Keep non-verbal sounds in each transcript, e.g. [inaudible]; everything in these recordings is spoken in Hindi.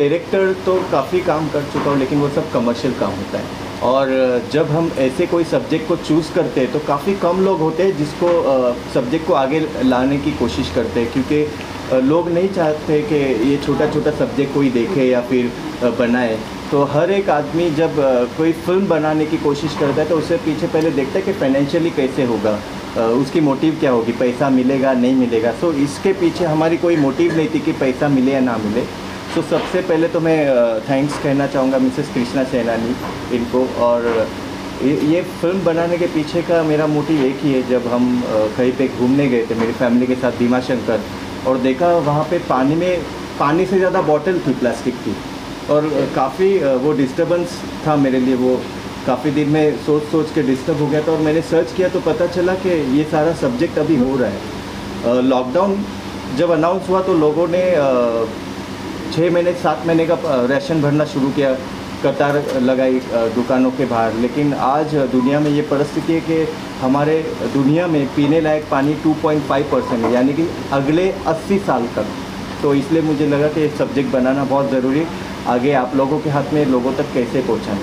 डायरेक्टर तो काफ़ी काम कर चुका हूँ, लेकिन वो सब कमर्शियल काम होता है। और जब हम ऐसे कोई सब्जेक्ट को चूज़ करते हैं तो काफ़ी कम लोग होते हैं जिसको सब्जेक्ट को आगे लाने की कोशिश करते हैं, क्योंकि लोग नहीं चाहते कि ये छोटा छोटा सब्जेक्ट कोई देखे या फिर बनाए। तो हर एक आदमी जब कोई फ़िल्म बनाने की कोशिश करता है तो उससे पीछे पहले देखता है कि फाइनेंशियली कैसे होगा उसकी मोटिव क्या होगी, पैसा मिलेगा, नहीं मिलेगा। सो इसके पीछे हमारी कोई मोटिव नहीं थी कि पैसा मिले या ना मिले। सो सबसे पहले तो मैं थैंक्स कहना चाहूँगा मिसेस कृष्णा सैनानी इनको और ये फ़िल्म बनाने के पीछे का मेरा मोटिव एक ही है जब हम कहीं पे घूमने गए थे, मेरी फैमिली के साथ भीमा शंकर और देखा वहाँ पे पानी में, पानी से ज़्यादा बॉटल थी प्लास्टिक की और काफ़ी वो डिस्टरबेंस था मेरे लिए, वो काफ़ी दिन में सोच सोच के डिस्टर्ब हो गया था और मैंने सर्च किया तो पता चला कि ये सारा सब्जेक्ट अभी हो रहा है। लॉकडाउन जब अनाउंस हुआ तो लोगों ने छः महीने, सात महीने का राशन भरना शुरू किया, कतार लगाई दुकानों के बाहर। लेकिन आज दुनिया में ये परिस्थिति है कि हमारे दुनिया में पीने लायक पानी 2.5 परसेंट है, यानी कि अगले 80 साल तक। तो इसलिए मुझे लगा कि सब्जेक्ट बनाना बहुत ज़रूरी, आगे आप लोगों के हाथ में लोगों तक कैसे पहुँचाएँ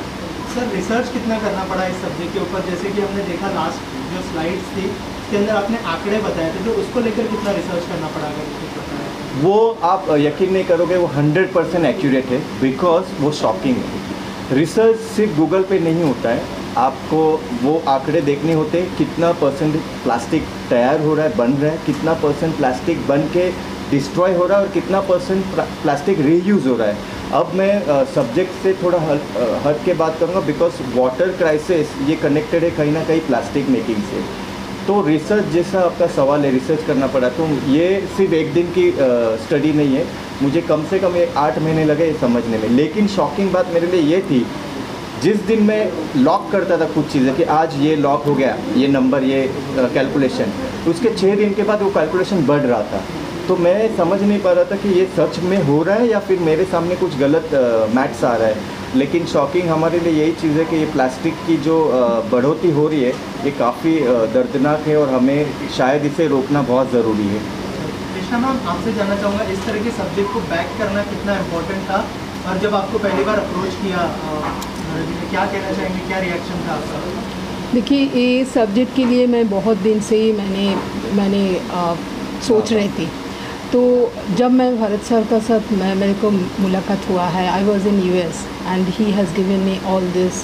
सर रिसर्च कितना करना पड़ा इस सब्जेक्ट के ऊपर? जैसे कि हमने देखा लास्ट जो स्लाइड्स थी उसके अंदर आपने आंकड़े बताए थे तो उसको लेकर कितना रिसर्च करना पड़ा? अगर? वो आप यकीन नहीं करोगे, वो हंड्रेड परसेंट एक्यूरेट है बिकॉज़ वो शॉकिंग है। रिसर्च सिर्फ़ गूगल पे नहीं होता है। आपको वो आंकड़े देखने होते हैं, कितना परसेंट प्लास्टिक तैयार हो रहा है, बन रहा है, कितना परसेंट प्लास्टिक बन के डिस्ट्रॉय हो रहा है, और कितना परसेंट प्लास्टिक रीयूज़ हो रहा है। अब मैं सब्जेक्ट से थोड़ा हट हट के बात करूँगा बिकॉज़ वाटर क्राइसिस ये कनेक्टेड है कहीं ना कहीं प्लास्टिक मेकिंग से। तो रिसर्च जैसा आपका सवाल है रिसर्च करना पड़ा तो ये सिर्फ़ एक दिन की स्टडी नहीं है। मुझे कम से कम ये आठ महीने लगे समझने में। लेकिन शॉकिंग बात मेरे लिए ये थी, जिस दिन मैं लॉक करता था कुछ चीज़ें कि आज ये लॉक हो गया, ये नंबर ये कैलकुलेशन उसके छः दिन के बाद वो कैलकुलेशन बढ़ रहा था। तो मैं समझ नहीं पा रहा था कि ये सच में हो रहा है या फिर मेरे सामने कुछ गलत मैथ्स आ रहा है। लेकिन शॉकिंग हमारे लिए यही चीज़ है कि ये प्लास्टिक की जो बढ़ोतरी हो रही है ये काफ़ी दर्दनाक है और हमें शायद इसे रोकना बहुत ज़रूरी है। कृष्णा मैम आपसे जानना चाहूँगा इस तरह के सब्जेक्ट को बैक करना कितना इम्पोर्टेंट था? और जब आपको पहली बार अप्रोच किया क्या कहना चाहेंगे क्या रिएक्शन था आपका? देखिए ये सब्जेक्ट के लिए मैं बहुत दिन से ही मैंने मैंने आ, सोच रही थी। तो जब मैं भारत सर का साथ मैं मेरे को मुलाकात हुआ है I was in U S and he has given me all this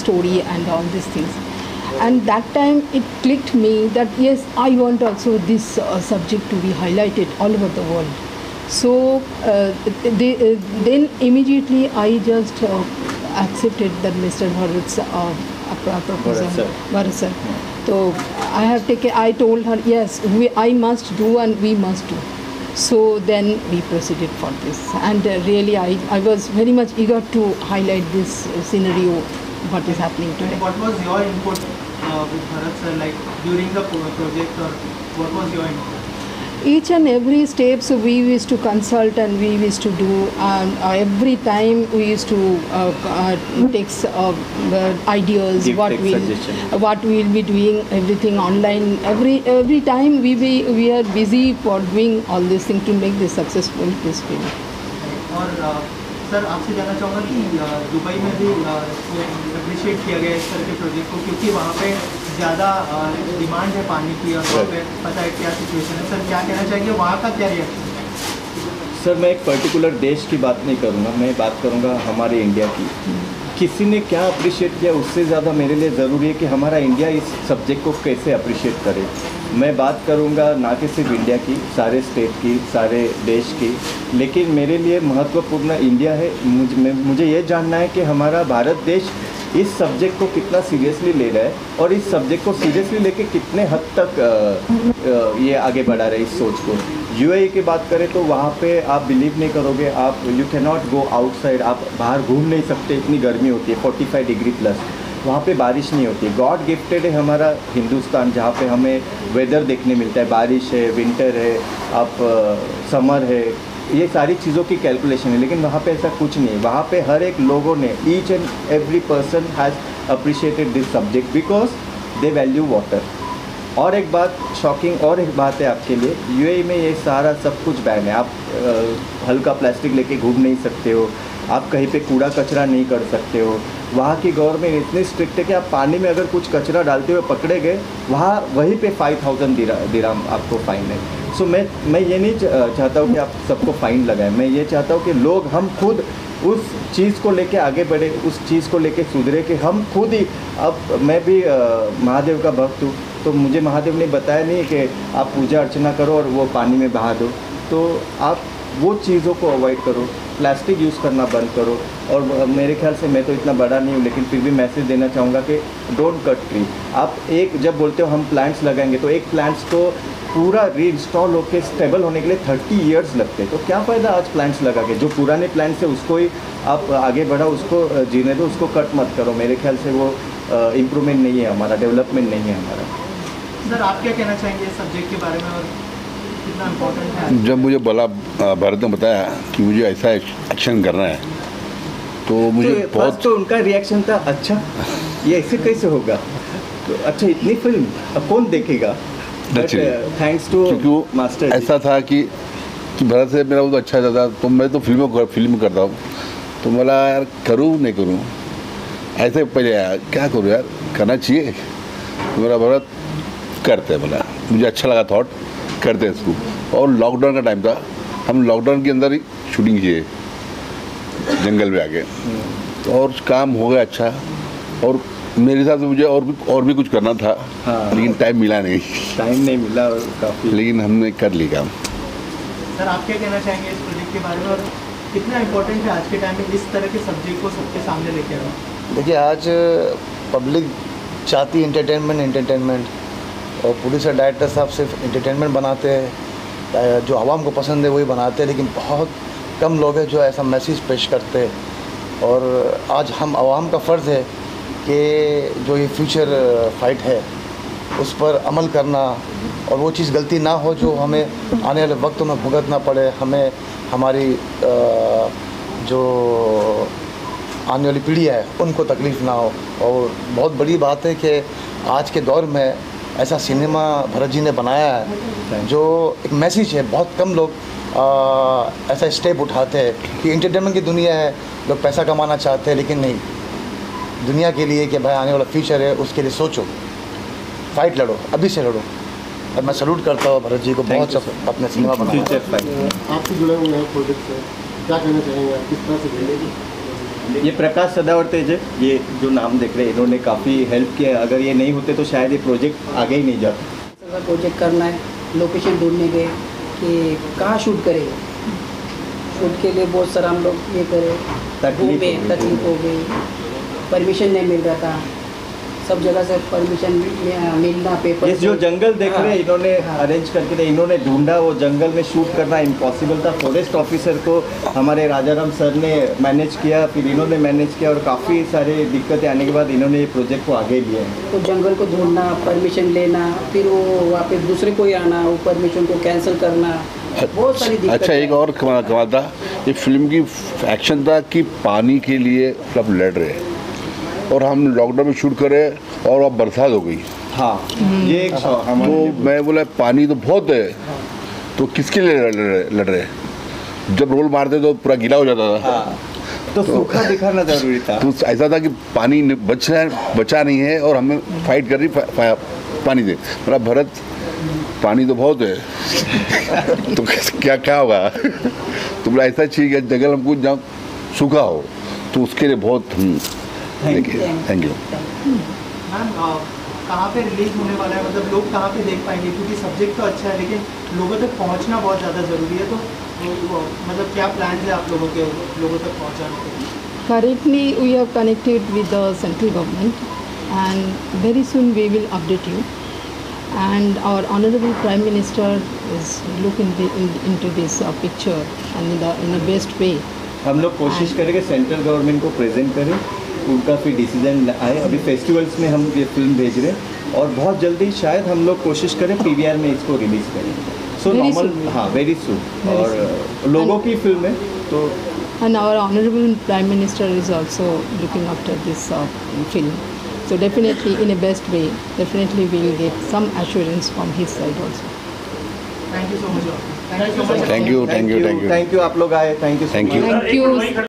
story and all this things and that time it clicked me that yes I want also this subject to be highlighted all over the world so then immediately I just accepted that mister Bharat professor sir तो I have take I told her yes we I must do and we must do so then we proceeded for this and uh, really I, I was very much eager to highlight this uh, scenario what is happening today And what was your input uh, with Bharat sir, like during the project, or what was your input? each and every steps we used to consult and we used to do and uh, every time we used to uh, uh, take uh, ideas Deep what we will what we will be doing everything online. Every every time we be, we are busy for doing all these things to make this successful this film sir आपसे जानना चाहूँगा कि दुबई में भी अप्रिशिएट किया गया इस तरह के प्रोजेक्ट को क्योंकि वहाँ पे ज़्यादा डिमांड है पानी की और वहाँ पे पता है क्या सिचुएशन है। सर क्या कहना चाहेंगे? वहाँ का क्या रिएक्शन सर मैं एक पर्टिकुलर देश की बात नहीं करूँगा मैं बात करूँगा हमारे इंडिया की। किसी ने क्या अप्रिशिएट किया, उससे ज़्यादा मेरे लिए ज़रूरी है कि हमारा इंडिया इस सब्जेक्ट को कैसे अप्रिशिएट करे। मैं बात करूँगा ना कि सिर्फ़ इंडिया की, सारे स्टेट की, सारे देश की, लेकिन मेरे लिए महत्वपूर्ण इंडिया है। मुझ मुझे ये जानना है कि हमारा भारत देश इस सब्जेक्ट को कितना सीरियसली ले रहा है और इस सब्जेक्ट को सीरियसली लेके कितने हद तक ये आगे बढ़ा रहा है इस सोच को। यूएई की बात करें तो वहाँ पे आप बिलीव नहीं करोगे, आप you can not go outside आप बाहर घूम नहीं सकते, इतनी गर्मी होती है 45 डिग्री प्लस वहाँ पे बारिश नहीं होती। गॉड गिफ्टेड है हमारा हिंदुस्तान, जहाँ पे हमें वेदर देखने मिलता है। बारिश है विंटर है, आप समर है, ये सारी चीज़ों की कैलकुलेशन है। लेकिन वहाँ पे ऐसा कुछ नहीं है। वहाँ पे हर एक लोगों ने each and every person has appreciated this subject because they value water और एक बात शॉकिंग और एक बात है आपके लिए यूएई में ये सारा सब कुछ बैन है। आप हल्का प्लास्टिक लेके घूम नहीं सकते हो, आप कहीं पे कूड़ा कचरा नहीं कर सकते हो। वहाँ की गवर्नमेंट इतनी स्ट्रिक्ट है कि आप पानी में अगर कुछ कचरा डालते हुए पकड़े गए, वहाँ, वहीं पे फाइव थाउज़ेंड दिराम आपको फाइन है। सो मैं मैं ये नहीं चाहता हूँ कि आप सबको फाइन लगाएँ। मैं ये चाहता हूँ कि लोग, हम खुद उस चीज़ को लेके आगे बढ़े, उस चीज़ को लेके सुधरे कि हम खुद ही, अब मैं भी महादेव का भक्त हूँ। तो मुझे महादेव ने बताया नहीं कि आप पूजा अर्चना करो और वो पानी में बहा दो। तो आप वो चीज़ों को अवॉइड करो प्लास्टिक यूज़ करना बंद करो। और मेरे ख्याल से मैं तो इतना बड़ा नहीं हूँ, लेकिन फिर भी मैसेज देना चाहूँगा कि डोंट कट ट्री आप एक जब बोलते हो हम प्लांट्स लगाएँगे तो एक प्लांट्स को पूरा रीइंस्टॉल होकर स्टेबल होने के लिए थर्टी ईयर्स लगते हैं। तो क्या फ़ायदा आज प्लांट्स लगा के? जो पुराने प्लांट्स है, उसको ही आप आगे बढ़ाओ उसको, जीने दो, उसको कट मत करो। मेरे ख्याल से वो इम्प्रूवमेंट नहीं है हमारा डेवलपमेंट नहीं है हमारा। सर आप क्या कहना चाहेंगे इस सब्जेक्ट के बारे में और कितना इम्पोर्टेंट है? जब मुझे बोला भारत ने बताया कि मुझे ऐसा एक्शन करना है तो मुझे तो बहुत तो उनका रिएक्शन था अच्छा ये ऐसे कैसे होगा? तो अच्छा इतनी फ़िल्म अब कौन देखेगा? थैंक्स टू मास्टर ऐसा था कि कि भरत से मेरा बहुत अच्छा था तो मैं तो फ़िल्मों कर, फ़िल्म करता हूँ। तो बोला यार करूँ नहीं करूँ? ऐसे पहले आया क्या करूँ यार? करना चाहिए? तो मेरा भरत करते हैं बोला मुझे अच्छा लगा थॉट करते हैं इसको। और लॉकडाउन का टाइम था। हम लॉकडाउन के अंदर ही शूटिंग किए। जंगल में आके। तो और काम हो गया अच्छा। और मेरे हिसाब से मुझे और भी और भी कुछ करना था। हाँ। लेकिन टाइम मिला नहीं। टाइम नहीं मिला और काफ़ी। लेकिन हमने कर ली काम। सर आप क्या कहना चाहेंगे इस प्रोजेक्ट के बारे में? और कितना इम्पोर्टेंट है आज के टाइम में इस तरह के सब्जेक्ट को सबके सामने लेके आना? देखिए आज पब्लिक चाहती इंटरटेनमेंट एंटरटेनमेंट और प्रोड्यूसर डायरेक्टर साहब सिर्फ़ इंटरटेनमेंट बनाते हैं जो आवाम को पसंद है वही बनाते हैं, लेकिन बहुत कम लोग हैं जो ऐसा मैसेज पेश करते हैं। और आज हम, आवाम का फ़र्ज़ है कि जो ये फ्यूचर फाइट है, उस पर अमल करना और वो चीज़ गलती ना हो जो हमें आने वाले वक्त में भुगतना पड़े, हमें हमारी जो आने वाली पीढ़ी है, उनको तकलीफ़ ना हो। और बहुत बड़ी बात है कि आज के दौर में ऐसा सिनेमा भरत जी ने बनाया है जो एक मैसेज है बहुत कम लोग आ, ऐसा स्टेप उठाते हैं कि इंटरटेनमेंट की दुनिया है लोग पैसा कमाना चाहते हैं लेकिन नहीं। दुनिया के लिए कि भाई आने वाला फ्यूचर है उसके लिए सोचो। फाइट लड़ो अभी से लड़ो। और मैं सल्यूट करता हूँ भरत जी को बहुत अपने सिनेमा बनाया आपसे जुड़े हुए हैं प्रोजेक्ट से क्या कहना चाहेंगे किस तरह से ये प्रकाश सदावर्ते जी। ये जो नाम देख रहे हैं इन्होंने काफ़ी हेल्प किया अगर ये नहीं होते तो शायद ये प्रोजेक्ट आगे ही नहीं जाता। का प्रोजेक्ट करना है लोकेशन ढूँढने गए कि कहाँ शूट करें? शूट के लिए बहुत सारा हम लोग ये करे। तकलीफ़ हो गई परमिशन नहीं मिल रहा था। सब जगह से परमिशन मिलना पेपर ये जो जंगल देख रहे हैं इन्होंने हाँ। अरेंज करके दिया इन्होंने ढूंढा वो जंगल में शूट करना इम्पॉसिबल था। फॉरेस्ट ऑफिसर को हमारे राजाराम सर ने मैनेज किया फिर इन्होंने मैनेज किया और काफ़ी सारे दिक्कतें आने के बाद इन्होंने ये प्रोजेक्ट को आगे लिया है। तो जंगल को ढूंढना परमिशन लेना फिर वो वहाँ पे दूसरे कोई आना वो परमिशन को कैंसिल करना बहुत सारी अच्छा एक और कमाल कमाल था। ये फ़िल्म की एक्शन था कि पानी के लिए सब लड़ रहे और हम लॉकडाउन में शूट करे और अब बरसात हो गई। हाँ ये एक तो मैं बोला पानी तो बहुत है। तो किसके लिए लड़ रहे लड़ रहे? जब रोल मारते तो पूरा गीला हो जाता था। हाँ तो सूखा दिखाना ज़रूरी था। तो ऐसा था कि पानी बच रहा है बचा नहीं है और हमें फाइट कर रही फा- फा- पानी से। मेरा भरत पानी तो बहुत है। [laughs] तो क्या क्या होगा? [laughs] तो बोला ऐसा चाहिए कि जंगल हमको जहाँ सूखा हो तो उसके लिए बहुत Thank देखिए थैंक यू मैम कहाँ पे रिलीज़ होने वाला है मतलब लोग कहाँ पे देख पाएँगे क्योंकि सब्जेक्ट तो अच्छा है लेकिन लोगों तक पहुँचना बहुत ज़्यादा ज़रूरी है तो मतलब क्या प्लान है आप लोगों के लोगों तक पहुँचाने के Currently, we are connected with the central government, and very soon we will update you. And our honorable prime minister is looking in, into this uh, picture and in the in the best way. हम लोग कोशिश करेंगे सेंट्रल गवर्नमेंट को प्रेजेंट करें उनका फिर डिसीज़न आए अभी फेस्टिवल्स में हम ये फ़िल्म भेज रहे हैं और बहुत जल्दी शायद हम लोग कोशिश करें पीवीआर में इसको रिलीज़ करें सो नॉर्मल हाँ वेरी सुन और लोगों की फ़िल्म है तो And our honorable prime minister is also looking after this uh, film. So definitely in a best way, definitely we'll get some assurance from his side also. Thank you so much thank you thank you thank you thank you आप लोग आए. Thank you thank you Thank you.